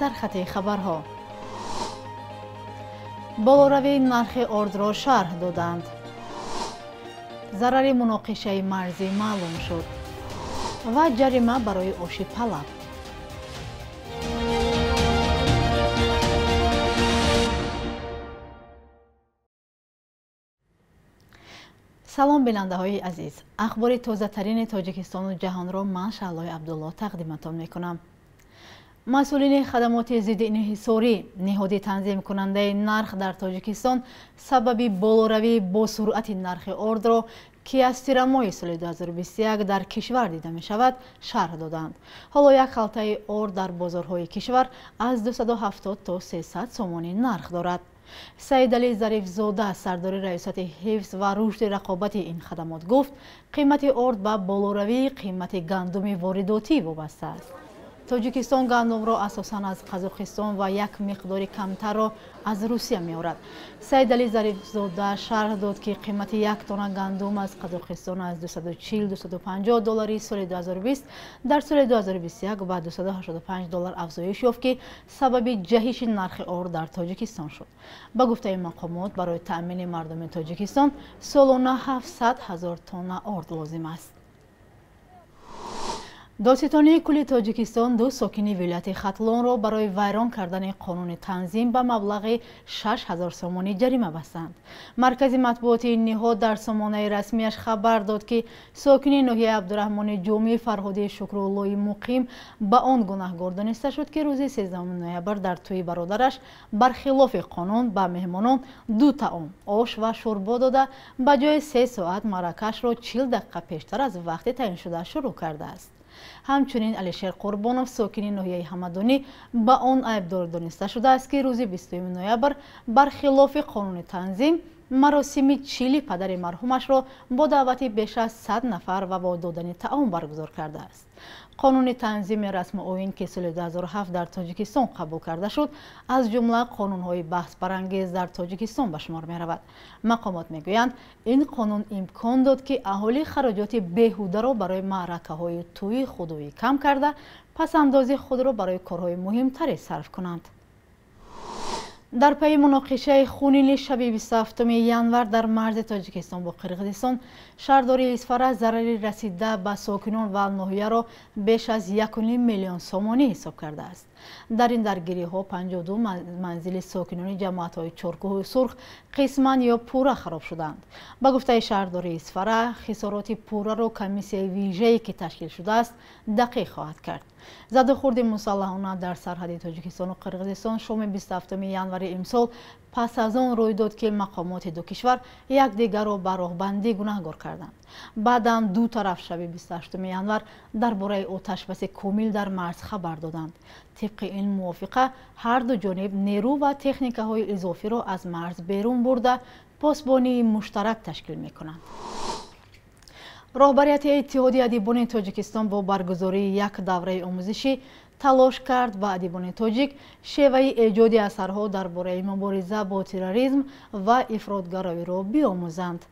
сархати хабарҳо. Болоравии нархи ордро шарҳ доданд. Зарари муноқишаи марзӣ маълум шуд ва ҷарима барои оши палаб салом бинандаҳои азиз. Ахбори тозатарини тоҷикистону ҷаҳонро ман шаҳлои абдулло тақдиматон мекунам масъулини хадамоти зидди инҳисорӣ ниҳоди танзимкунандаи нарх дар тоҷикистон сабаби болоравии босуръати нархи ордро ки аз тирамоҳи соли 2021 дар кишвар дида мешавад шарҳ доданд. Ҳоло як халтаи орд дар бозорҳои кишвар аз 270 то 300 сомонӣ нарх дорад. Саидалӣ зарифзода сардори раёсати ҳифз ва рушди рақобати ин хадамот гуфт қимати орд ба болоравии қимати гандуми воридотӣ вобаста аст тоҷикистон гандумро асосан аз қазоқистон ва як миқдори камтарро аз русия меорад. Саидали зарифзода шарҳ дод ки қимати як тона гандум аз қазоқистон аз 240-250 доллари соли 2020 дар соли 2021 ба 285 доллар афзоиш ёфт ки сабаби ҷаҳиши нархи ор дар тоҷикистон шуд. Ба гуфтаи мақомот барои таъмини мардуми тоҷикистон солона 700 ҳазор тонна орд лозим аст додситонии кулли тоҷикистон ду сокини вилояти хатлонро барои вайрон кардани қонуни танзим ба маблағи 6 ҳазор сомонӣ ҷарима бастанд. Маркази матбуоти ниҳод дар сомонаи расмияш хабар дод ки сокини ноҳияи абдураҳмони ҷомии фарҳоди шукруллои муқим ба он гунаҳгор дониста шуд ки рӯзи 13 ноябр дар тӯи бародараш бархилофи қонун ба меҳмонон ду таом ош ва шӯрбо дода ба ҷои се соат маъракаашро чил дақиқа пештар аз вақти таъиншуда шурӯъ кардааст ҳамчунин алишер қурбонов сокини ноҳияи ҳамадонӣ ба он айбдор дониста шудааст ки рӯзи 2 ноябр бархилофи қонуни танзим маросими чили падари марҳумашро бо даъвати беш аз сад нафар ва бо додани таом баргузор кардааст. Қонуни танзими расму оин ки соли 2007 дар тоҷикистон қабул карда шуд аз ҷумла қонунҳои баҳсбарангез дар тоҷикистон ба шумор меравад. Мақомот мегӯянд ин қонун имкон дод ки аҳолӣ хароҷоти беҳударо барои маъракаҳои тӯи худоӣ кам карда пасандози худро барои корҳои муҳимтаре сарф кунанд дар пайи муноқишаи хунини шаби 27 январ дар марзи тоҷикистон бо қирғизистон шаҳрдори исфара зарари расида ба сокинон ва ноҳияро беш аз 1 миллион сомонӣ ҳисоб кардааст дар ин даргириҳо 52 манзили сокинони ҷамоатҳои чоркӯҳи сурх қисман ё пурра хароб шуданд ба гуфтаи шаҳрдори исфара хисороти пурраро комиссияи вижае ки ташкил шудааст дақиқ хоҳад кард задухурди мусаллаҳона дар сарҳади тоҷикистону қирғизистон шоми 27 январи имсол пас аз он рӯй дод ки мақомоти ду кишвар якдигарро ба роҳбандӣ гунаҳгор карданд. Баъдан ду тараф шаби 28 январ дар бораи оташбаси комил дар марз хабар доданд. Тибқи ин мувофиқа ҳар ду ҷониб нерӯ ва техникаҳои изофиро аз марз берун бурда посбонии муштарак ташкил мекунанд роҳбарияти иттиҳоди адибони тоҷикистон бо баргузории як давраи омӯзишӣ талош кард ба адибони тоҷик шеваи эҷоди асарҳо дар бораи мубориза бо терроризм ва ифротгароиро биомӯзанд.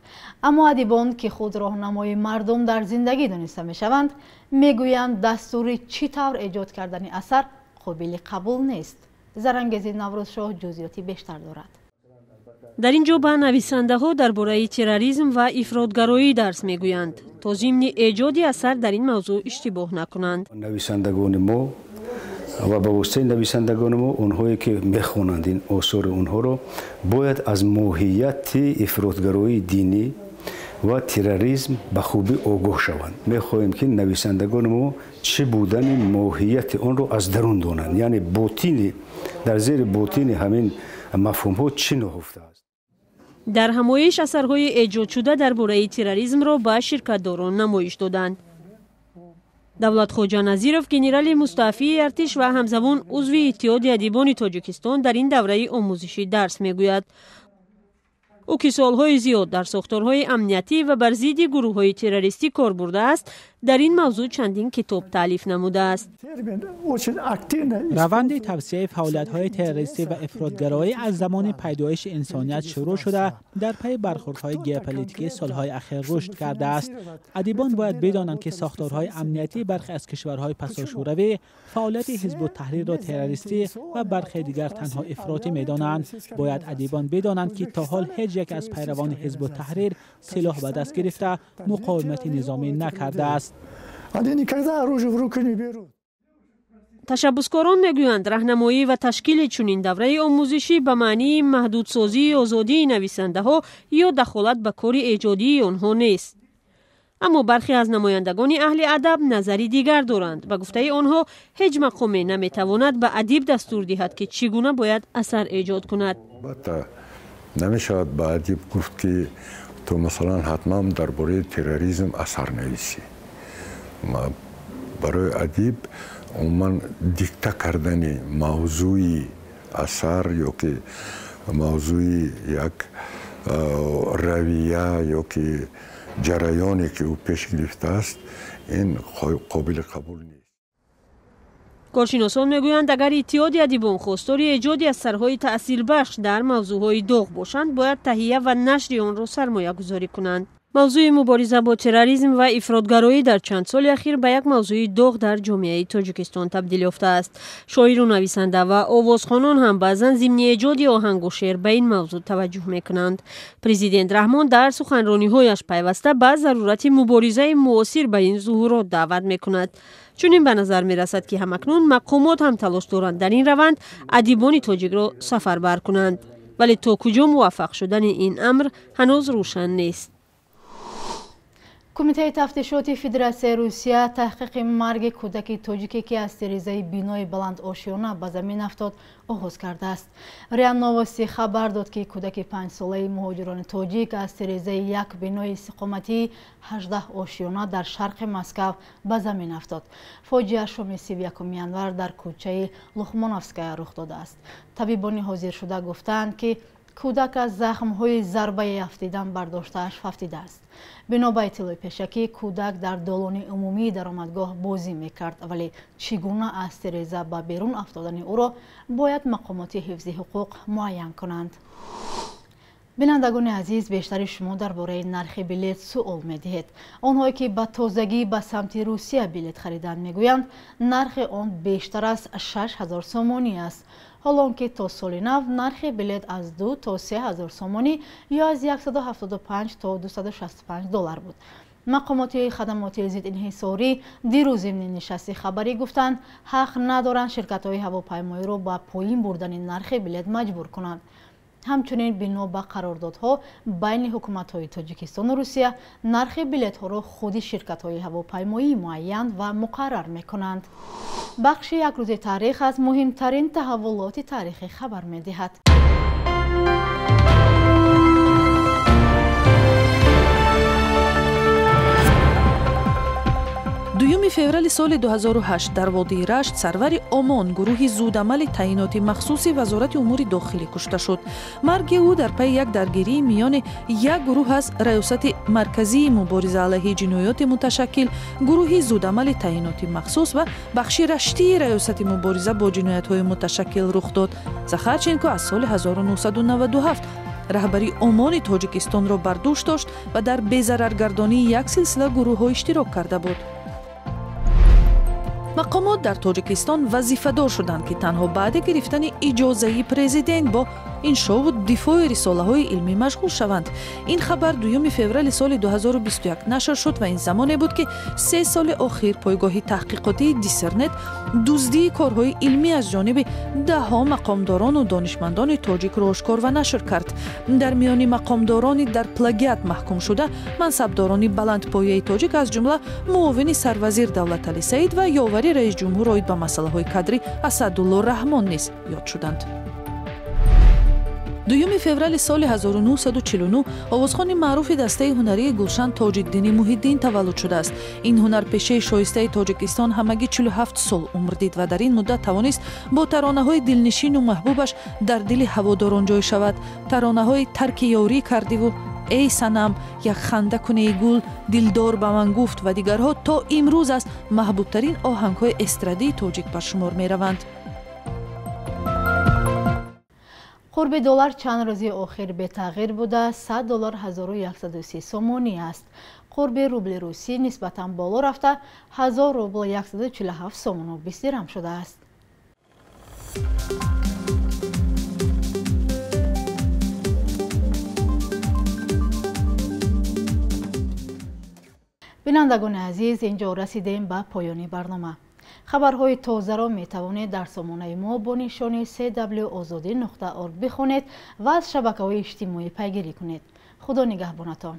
Аммо адибон ки худ роҳнамои мардум дар зиндагӣ дониста мешаванд мегӯянд дастури чӣ тавр эҷод кардани асар қобили қабул нест. Зарангези наврӯзшоҳ ҷузъиёти бештар дорад дар ин ҷо ба нависандаҳо дар бораи терроризм ва ифротгароӣ дарс мегӯянд. То зимни эҷоди асар дар ин мавзӯъ иштибоҳ накунанд. Нависандагони мо ва ба воситаи нависандагони мо онҳое ки мехонанд ин осори онҳоро бояд аз моҳияти ифротгароии динӣ ва терроризм ба хубӣ огоҳ шаванд. Мехоҳем ки нависандагони мо чӣ будани моҳияти онро аз дарун донанд. Яъне ботини дар зери ботини ҳамин мафҳумҳо чӣ ноҳуфтааст дар ҳамоиш асарҳои эҷодшуда дар бораи терроризмро ба ширкатдорон намоиш доданд. Давлатхоҷа назиров генерали мустаъфии артиш ва ҳамзамон узви иттиҳоди адибони тоҷикистон дар ин давраи омӯзишӣ дарс мегӯяд او که سالهای زیاد در ساختارهای امنیتی و بر ضد گروه تروریستی کار برده است در این موضوع چندین کتاب تعلیف نموده است. روند توسعه فعالیت‌های تروریستی و افرادگرایی از زمان پیدایش انسانیت شروع شده در پی برخوردهای گیوپلیتیکی سالهای اخیر رشد کرده است. ادیبان باید بدانند که ساختارهای امنیتی برخی از کشورهای پساشوروی فعالیت حزب التحریر را تروریستی و برخی دیگر تنها افراطی می‌دانند. باید ادیبان بدانند که تا حال هیچ ҳеҷ як аз пайравони ҳизбу таҳрир силоҳ ба даст гирифта муқовимати низомӣ накардааст ташаббускорон мегӯянд раҳнамоӣ ва ташкили чунин давраи омӯзишӣ ба маънии маҳдудсозии озодии нависандаҳо ё дахолат ба кори эҷодии онҳо нест аммо бархе аз намояндагони аҳли адаб назари дигар доранд ба гуфтаи онҳо ҳеҷ мақоме наметавонад ба адиб дастур диҳад ки чӣ гуна бояд асар эҷод кунад намешавад ба адиб гуфт ки ту масалан ҳатман дар бораи терроризм асар нависӣ барои адиб умуман дикта кардани мавзӯи асар ё ки мавзӯи як равия ё ки ҷараёне ки ӯ пеш гирифтааст ин қобили қабул нест коршиносон мегӯянд агар иттиҳоди адибон хостори эҷоди асарҳои таъсирбахш дар мавзӯъҳои доғ бошанд бояд таҳия ва нашри онро сармоягузорӣ кунанд мавзӯи мубориза бо терроризм ва ифротгароӣ дар чанд соли ахир ба як мавзӯи доғ дар ҷомеаи тоҷикистон табдил ёфтааст шоиру нависанда ва овозхонон ҳам баъзан зимни эҷоди оҳангу шеър ба ин мавзӯъ таваҷҷӯҳ мекунанд. Президент раҳмон дар суханрониҳояш пайваста ба зарурати муборизаи муосир ба ин зуҳурот даъват мекунад. Чунин ба назар мерасад ки ҳамакнун мақомот ҳам талош доранд дар ин раванд адибони тоҷикро сафарбар кунанд. Вале то куҷо муваффақ шудани ин амр ҳанӯз рӯшан нест кумитаи тафтишоти федератсияи русия таҳқиқи марги кӯдаки тоҷике ки аз тирезаи бинои баландошиёна ба замин афтод оғоз кардааст. Риа новости хабар дод ки кӯдаки панҷсолаи муҳоҷирони тоҷик аз тирезаи як бинои истиқоматии 18 ошиёна дар шарқи москав ба замин афтод. Фоҷиа шоми 31 январ дар кӯчаи лухмоновская рух додааст. Табибони ҳозиршуда гуфтаанд ки кӯдак аз захмҳои зарбаи афтидан бардоштааш фафтидааст бино ба иттилои пешакӣ кӯдак дар долони умумии даромадгоҳ бозӣ мекард вале чӣ гуна аз тиреза ба берун афтодани ӯро бояд мақомоти ҳифзи ҳуқуқ муайян кунанд. Бинандагони азиз бештари шумо дар бораи нархи билет суол медиҳед. Онҳое ки ба тозагӣ ба самти русия билет хариданд мегӯянд нархи он бештар аз 6 ҳазор сомонӣ аст ҳоло он ки то соли нав нархи билет аз 2 то 3 ҳазор сомонӣ ё аз 175 то 265 доллар буд мақомоти хадамоти зиддинҳисорӣ дирӯз зимни нишасти хабарӣ гуфтанд ҳақ надоранд ширкатҳои ҳавопаймоиро ба поин бурдани нархи билет маҷбур кунанд ҳамчунин бино ба қарордодҳо байни ҳукуматҳои тоҷикистону русия нархи билетҳоро худи ширкатҳои ҳавопаймоӣ муайян ва муқаррар мекунанд. Бахши якрӯзи таърих аз муҳимтарин таҳаввулоти таърихӣ хабар медиҳад дуюми феврали соли 2008 дар водии рашт сарвари омон гурӯҳи зудамали таъиноти махсуси вазорати умури дохилӣ кушта шуд. Марги ӯ дар пайи як даргирии миёни як гурӯҳ аз раёсати марказии мубориза алайҳи ҷиноёти муташаккил гурӯҳи зудамали таъиноти махсус ва бахши раштии раёсати мубориза бо ҷиноятҳои муташаккил рух дод. Захарченко аз соли 1997 раҳбари омони тоҷикистонро бар дӯш дошт ва дар безараргардонии як силсила гурӯҳҳо иштирок карда буд мақомот дар тоҷикистон вазифадор шуданд ки танҳо баъди гирифтани иҷозаи президент бо иншову дифои рисолаҳои илмӣ машғул шаванд. Ин хабар дуюми феврали соли 2021 нашр шуд ва ин замоне буд ки се соли охир пойгоҳи таҳқиқотии дисернет дуздии корҳои илмӣ аз ҷониби даҳҳо мақомдорону донишмандони тоҷикро ошкор ва нашр кард. Дар миёни мақомдорони дар плагиат маҳкум шуда мансабдорони баландпояи тоҷик аз ҷумла муовини сарвазир давлаталӣ саид ва ёвари раисҷумҳур оид ба масъалаҳои кадрӣ асадулло раҳмон низ ёд шуданд дуюми феврали соли 1949 овозхони маъруфи дастаи ҳунарии гулшан тоҷиддини муҳиддин таваллуд шудааст. Ин ҳунарпешаи шоистаи тоҷикистон ҳамагӣ 47 сол умр дид ва дар ин муддат тавонист бо таронаҳои дилнишину маҳбубаш дар дили ҳаводорон ҷой шавад. Таронаҳои тарки ёрӣ кардиву эй санам як хандакунеи гул дилдор ба ман гуфт ва дигарҳо то имрӯз аз маҳбубтарин оҳангҳои эстрадии тоҷик ба шумор мераванд қурби доллар чанд рӯзи охир бетағйир буда 100 доллар 1130 сомонӣ аст. Қурби рубли русӣ нисбатан боло рафта 1000 рубл 147 сомону 20 дирам шудааст. Бинандагони азиз инҷо расидем ба поёни барнома хабарҳои тозаро метавонед дар сомонаи мо бо нишони cw озодӣ нуқта орг бихонед ва аз шабакаҳои иҷтимоӣ пайгирӣ кунед. Худо нигаҳбонатон